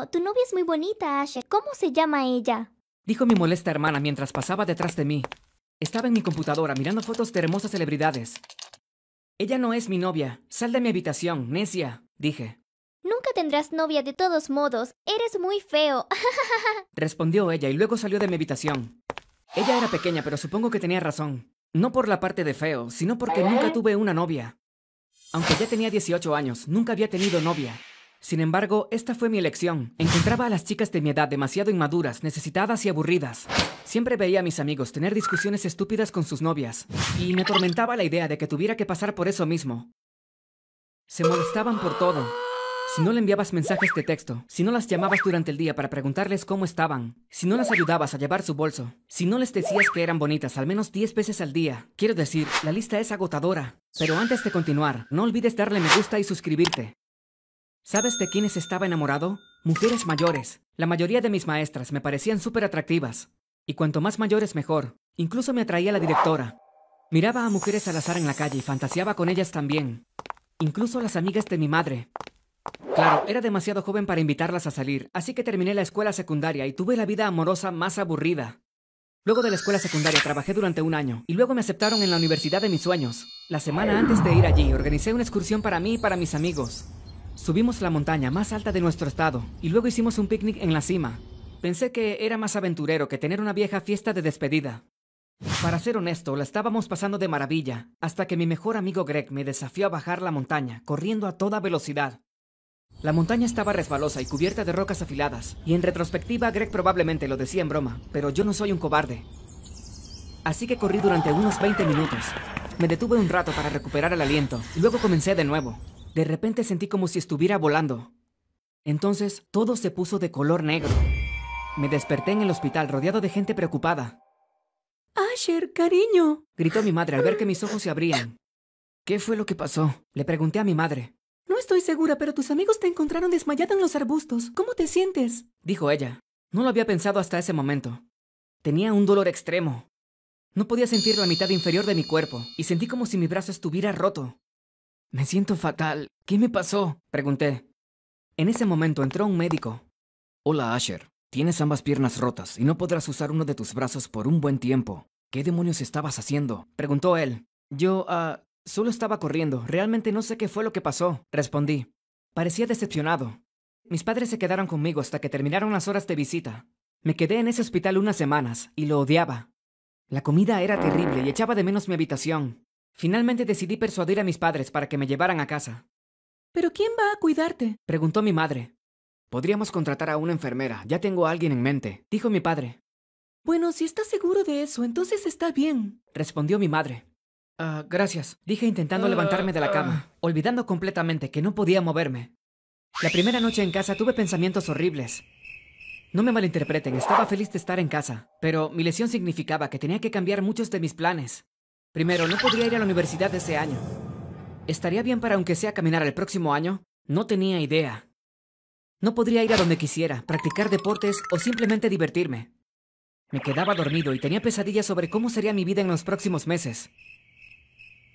Oh, tu novia es muy bonita, Asher. ¿Cómo se llama ella? Dijo mi molesta hermana mientras pasaba detrás de mí. Estaba en mi computadora mirando fotos de hermosas celebridades. Ella no es mi novia. Sal de mi habitación, necia, dije. Nunca tendrás novia de todos modos. Eres muy feo. Respondió ella y luego salió de mi habitación. Ella era pequeña, pero supongo que tenía razón. No por la parte de feo, sino porque nunca tuve una novia. Aunque ya tenía 18 años, nunca había tenido novia. Sin embargo, esta fue mi elección. Encontraba a las chicas de mi edad demasiado inmaduras, necesitadas y aburridas. Siempre veía a mis amigos tener discusiones estúpidas con sus novias, y me atormentaba la idea de que tuviera que pasar por eso mismo. Se molestaban por todo. Si no le enviabas mensajes de texto, si no las llamabas durante el día para preguntarles cómo estaban, si no las ayudabas a llevar su bolso, si no les decías que eran bonitas al menos 10 veces al día, quiero decir, la lista es agotadora. Pero antes de continuar, no olvides darle me gusta y suscribirte. ¿Sabes de quiénes estaba enamorado? Mujeres mayores. La mayoría de mis maestras me parecían súper atractivas. Y cuanto más mayores mejor. Incluso me atraía la directora. Miraba a mujeres al azar en la calle y fantaseaba con ellas también. Incluso las amigas de mi madre. Claro, era demasiado joven para invitarlas a salir, así que terminé la escuela secundaria y tuve la vida amorosa más aburrida. Luego de la escuela secundaria trabajé durante un año y luego me aceptaron en la universidad de mis sueños. La semana antes de ir allí organicé una excursión para mí y para mis amigos. Subimos la montaña más alta de nuestro estado y luego hicimos un picnic en la cima. Pensé que era más aventurero que tener una vieja fiesta de despedida. Para ser honesto, la estábamos pasando de maravilla, hasta que mi mejor amigo Greg me desafió a bajar la montaña, corriendo a toda velocidad. La montaña estaba resbalosa y cubierta de rocas afiladas, y en retrospectiva Greg probablemente lo decía en broma, pero yo no soy un cobarde. Así que corrí durante unos 20 minutos. Me detuve un rato para recuperar el aliento, y luego comencé de nuevo. De repente sentí como si estuviera volando. Entonces todo se puso de color negro. Me desperté en el hospital rodeado de gente preocupada. Asher, cariño. Gritó mi madre al ver que mis ojos se abrían. ¿Qué fue lo que pasó? Le pregunté a mi madre. No estoy segura, pero tus amigos te encontraron desmayado en los arbustos. ¿Cómo te sientes? Dijo ella. No lo había pensado hasta ese momento. Tenía un dolor extremo. No podía sentir la mitad inferior de mi cuerpo, y sentí como si mi brazo estuviera roto. Me siento fatal. ¿Qué me pasó? Pregunté. En ese momento entró un médico. Hola, Asher. Tienes ambas piernas rotas y no podrás usar uno de tus brazos por un buen tiempo. ¿Qué demonios estabas haciendo? Preguntó él. Yo, ah, Solo estaba corriendo. Realmente no sé qué fue lo que pasó, respondí. Parecía decepcionado. Mis padres se quedaron conmigo hasta que terminaron las horas de visita. Me quedé en ese hospital unas semanas y lo odiaba. La comida era terrible y echaba de menos mi habitación. Finalmente decidí persuadir a mis padres para que me llevaran a casa. ¿Pero quién va a cuidarte? Preguntó mi madre. Podríamos contratar a una enfermera. Ya tengo a alguien en mente, dijo mi padre. Bueno, si estás seguro de eso, entonces está bien, respondió mi madre. Ah, gracias, dije intentando levantarme de la cama, olvidando completamente que no podía moverme. La primera noche en casa tuve pensamientos horribles. No me malinterpreten, estaba feliz de estar en casa, pero mi lesión significaba que tenía que cambiar muchos de mis planes. Primero, no podría ir a la universidad ese año. ¿Estaría bien para aunque sea caminar el próximo año? No tenía idea. No podría ir a donde quisiera, practicar deportes o simplemente divertirme. Me quedaba dormido y tenía pesadillas sobre cómo sería mi vida en los próximos meses.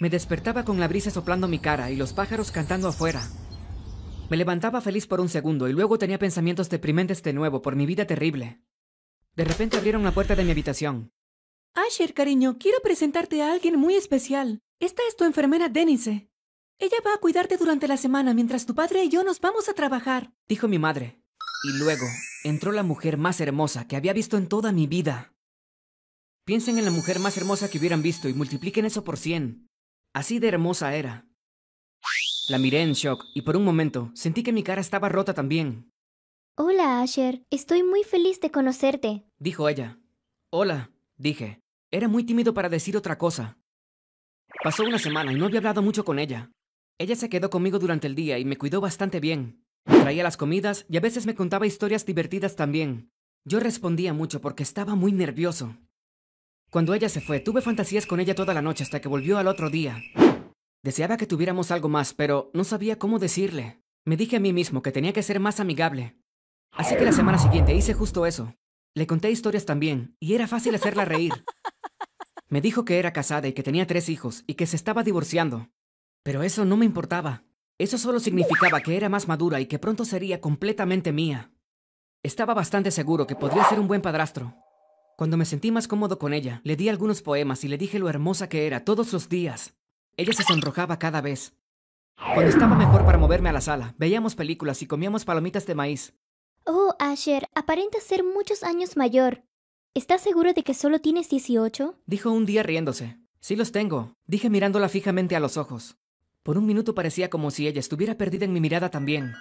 Me despertaba con la brisa soplando mi cara y los pájaros cantando afuera. Me levantaba feliz por un segundo y luego tenía pensamientos deprimentes de nuevo por mi vida terrible. De repente abrieron la puerta de mi habitación. Asher, cariño, quiero presentarte a alguien muy especial. Esta es tu enfermera Denise. Ella va a cuidarte durante la semana mientras tu padre y yo nos vamos a trabajar, dijo mi madre. Y luego entró la mujer más hermosa que había visto en toda mi vida. Piensen en la mujer más hermosa que hubieran visto y multipliquen eso por cien. Así de hermosa era. La miré en shock y por un momento sentí que mi cara estaba rota también. Hola, Asher. Estoy muy feliz de conocerte. Dijo ella. Hola, dije. Era muy tímido para decir otra cosa. Pasó una semana y no había hablado mucho con ella. Ella se quedó conmigo durante el día y me cuidó bastante bien. Traía las comidas y a veces me contaba historias divertidas también. Yo respondía mucho porque estaba muy nervioso. Cuando ella se fue, tuve fantasías con ella toda la noche hasta que volvió al otro día. Deseaba que tuviéramos algo más, pero no sabía cómo decirle. Me dije a mí mismo que tenía que ser más amigable. Así que la semana siguiente hice justo eso. Le conté historias también, y era fácil hacerla reír. Me dijo que era casada y que tenía tres hijos, y que se estaba divorciando. Pero eso no me importaba. Eso solo significaba que era más madura y que pronto sería completamente mía. Estaba bastante seguro que podría ser un buen padrastro. Cuando me sentí más cómodo con ella, le di algunos poemas y le dije lo hermosa que era todos los días. Ella se sonrojaba cada vez. Cuando estaba mejor para moverme a la sala, veíamos películas y comíamos palomitas de maíz. Oh, Asher, aparenta ser muchos años mayor. ¿Estás seguro de que solo tienes 18? Dijo un día riéndose. Sí los tengo, dije mirándola fijamente a los ojos. Por un minuto parecía como si ella estuviera perdida en mi mirada también.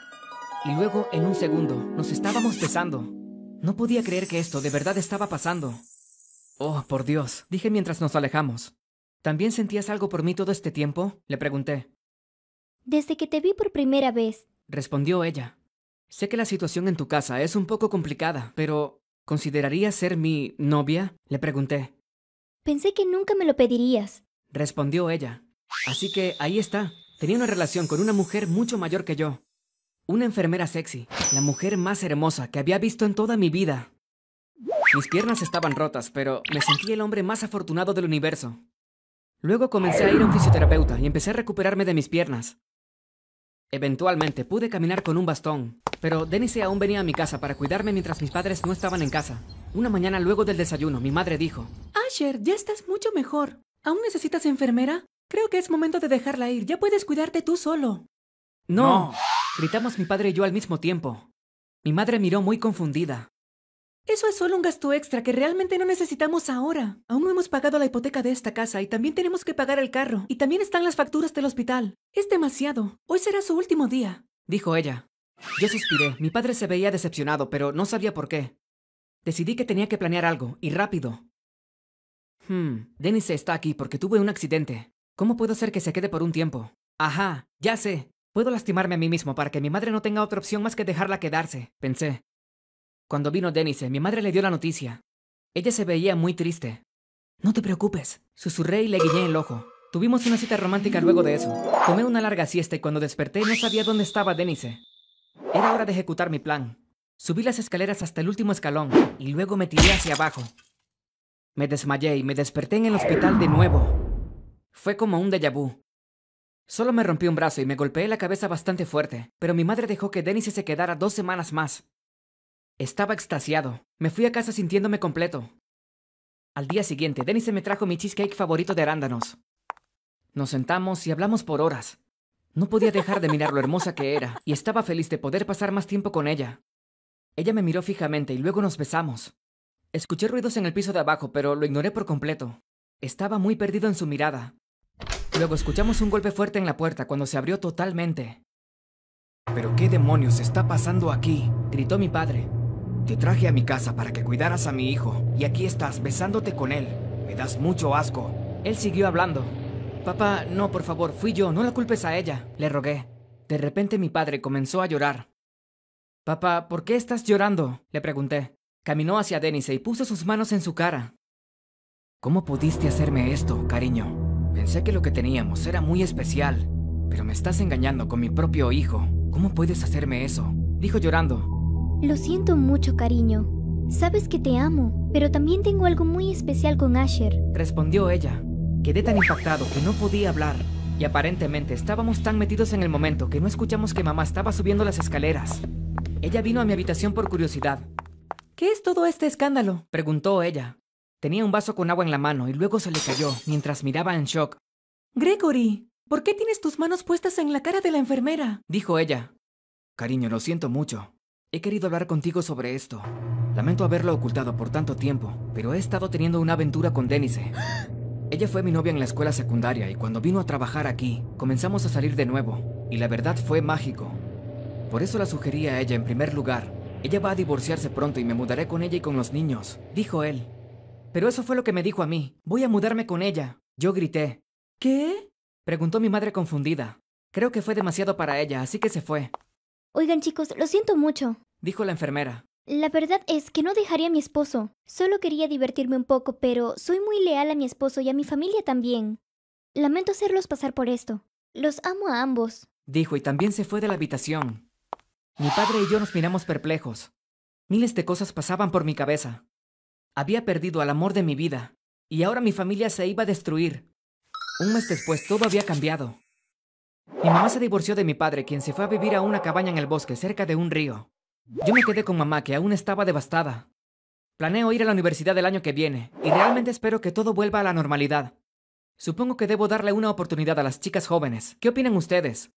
Y luego, en un segundo, nos estábamos besando. No podía creer que esto de verdad estaba pasando. Oh, por Dios, dije mientras nos alejamos. ¿También sentías algo por mí todo este tiempo? Le pregunté. Desde que te vi por primera vez. Respondió ella. Sé que la situación en tu casa es un poco complicada, pero ¿considerarías ser mi novia? Le pregunté. Pensé que nunca me lo pedirías. Respondió ella. Así que ahí está. Tenía una relación con una mujer mucho mayor que yo. Una enfermera sexy, la mujer más hermosa que había visto en toda mi vida. Mis piernas estaban rotas, pero me sentí el hombre más afortunado del universo. Luego comencé a ir a un fisioterapeuta y empecé a recuperarme de mis piernas. Eventualmente pude caminar con un bastón, pero Denise aún venía a mi casa para cuidarme mientras mis padres no estaban en casa. Una mañana luego del desayuno, mi madre dijo, Asher, ya estás mucho mejor. ¿Aún necesitas enfermera? Creo que es momento de dejarla ir. Ya puedes cuidarte tú solo. No, gritamos mi padre y yo al mismo tiempo. Mi madre miró muy confundida. Eso es solo un gasto extra que realmente no necesitamos ahora. Aún no hemos pagado la hipoteca de esta casa y también tenemos que pagar el carro. Y también están las facturas del hospital. Es demasiado. Hoy será su último día. Dijo ella. Yo suspiré. Mi padre se veía decepcionado, pero no sabía por qué. Decidí que tenía que planear algo, y rápido. Hmm, Denise está aquí porque tuve un accidente. ¿Cómo puedo hacer que se quede por un tiempo? Ajá, ya sé. Puedo lastimarme a mí mismo para que mi madre no tenga otra opción más que dejarla quedarse, pensé. Cuando vino Denise, mi madre le dio la noticia. Ella se veía muy triste. No te preocupes, susurré y le guiñé el ojo. Tuvimos una cita romántica luego de eso. Tomé una larga siesta y cuando desperté no sabía dónde estaba Denise. Era hora de ejecutar mi plan. Subí las escaleras hasta el último escalón y luego me tiré hacia abajo. Me desmayé y me desperté en el hospital de nuevo. Fue como un déjà vu. Solo me rompí un brazo y me golpeé la cabeza bastante fuerte, pero mi madre dejó que Denise se quedara dos semanas más. Estaba extasiado. Me fui a casa sintiéndome completo. Al día siguiente, Denise me trajo mi cheesecake favorito de arándanos. Nos sentamos y hablamos por horas. No podía dejar de mirar lo hermosa que era, y estaba feliz de poder pasar más tiempo con ella. Ella me miró fijamente y luego nos besamos. Escuché ruidos en el piso de abajo, pero lo ignoré por completo. Estaba muy perdido en su mirada. Luego escuchamos un golpe fuerte en la puerta cuando se abrió totalmente. ¿Pero qué demonios está pasando aquí? gritó mi padre. Te traje a mi casa para que cuidaras a mi hijo, y aquí estás besándote con él. Me das mucho asco. Él siguió hablando. Papá, no, por favor, fui yo, no la culpes a ella, le rogué. De repente mi padre comenzó a llorar. Papá, ¿por qué estás llorando? le pregunté. Caminó hacia Denise y puso sus manos en su cara. ¿Cómo pudiste hacerme esto, cariño? Pensé que lo que teníamos era muy especial, pero me estás engañando con mi propio hijo. ¿Cómo puedes hacerme eso? Dijo llorando. Lo siento mucho, cariño. Sabes que te amo, pero también tengo algo muy especial con Asher. Respondió ella. Quedé tan impactado que no podía hablar. Y aparentemente estábamos tan metidos en el momento que no escuchamos que mamá estaba subiendo las escaleras. Ella vino a mi habitación por curiosidad. ¿Qué es todo este escándalo? Preguntó ella. Tenía un vaso con agua en la mano y luego se le cayó mientras miraba en shock. Gregory, ¿por qué tienes tus manos puestas en la cara de la enfermera? Dijo ella. Cariño, lo siento mucho. He querido hablar contigo sobre esto. Lamento haberlo ocultado por tanto tiempo, pero he estado teniendo una aventura con Denise. Ella fue mi novia en la escuela secundaria y cuando vino a trabajar aquí, comenzamos a salir de nuevo, y la verdad fue mágico. Por eso la sugerí a ella en primer lugar. Ella va a divorciarse pronto y me mudaré con ella y con los niños, dijo él. Pero eso fue lo que me dijo a mí. Voy a mudarme con ella. Yo grité. ¿Qué? Preguntó mi madre confundida. Creo que fue demasiado para ella, así que se fue. Oigan chicos, lo siento mucho. Dijo la enfermera. La verdad es que no dejaría a mi esposo. Solo quería divertirme un poco, pero soy muy leal a mi esposo y a mi familia también. Lamento hacerlos pasar por esto. Los amo a ambos. Dijo y también se fue de la habitación. Mi padre y yo nos miramos perplejos. Miles de cosas pasaban por mi cabeza. Había perdido al amor de mi vida, y ahora mi familia se iba a destruir. Un mes después todo había cambiado. Mi mamá se divorció de mi padre, quien se fue a vivir a una cabaña en el bosque cerca de un río. Yo me quedé con mamá, que aún estaba devastada. Planeo ir a la universidad el año que viene, y realmente espero que todo vuelva a la normalidad. Supongo que debo darle una oportunidad a las chicas jóvenes. ¿Qué opinan ustedes?